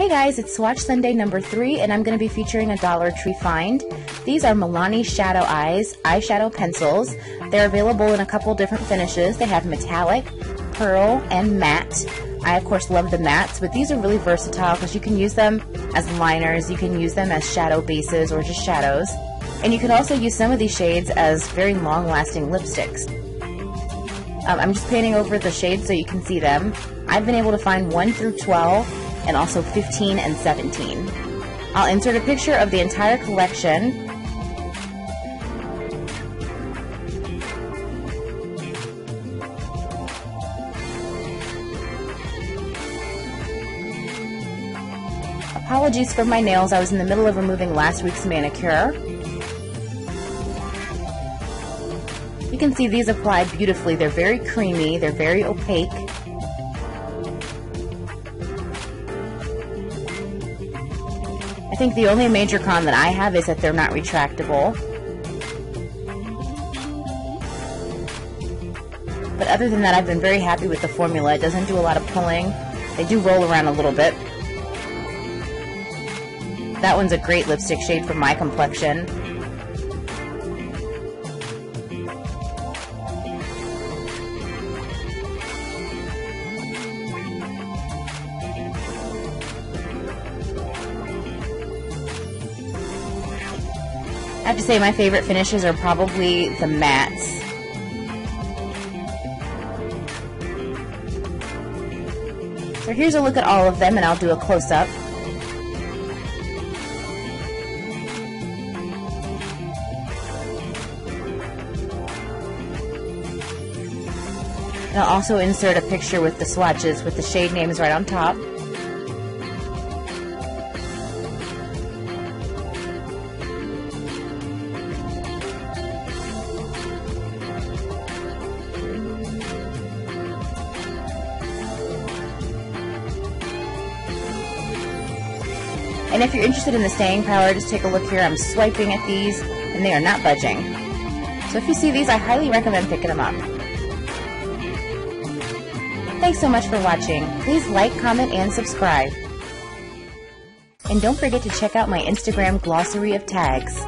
Hey guys, it's Swatch Sunday number three, and I'm going to be featuring a Dollar Tree find. These are Milani Shadow Eyez eyeshadow pencils. They're available in a couple different finishes. They have metallic, pearl, and matte. I of course love the mattes, but these are really versatile because you can use them as liners, you can use them as shadow bases or just shadows. And you can also use some of these shades as very long lasting lipsticks. Um, I'm just painting over the shades so you can see them. I've been able to find 1 through 12 and also 15 and 17. I'll insert a picture of the entire collection Apologies for my nails, I was in the middle of removing last week's manicure. You can see these apply beautifully. They're very creamy, they're very opaque. Think the only major con that I have is that they're not retractable. But other than that, I've been very happy with the formula. It doesn't do a lot of pulling. They do roll around a little bit. That one's a great lipstick shade for my complexion. Have to say my favorite finishes are probably the mattes. So here's a look at all of them and I'll do a close-up. And I'll also insert a picture with the swatches with the shade names right on top. And if you're interested in the staying power, just take a look here. I'm swiping at these, and they are not budging. So if you see these, I highly recommend picking them up. Thanks so much for watching. Please like, comment, and subscribe. And don't forget to check out my Instagram glossary of tags.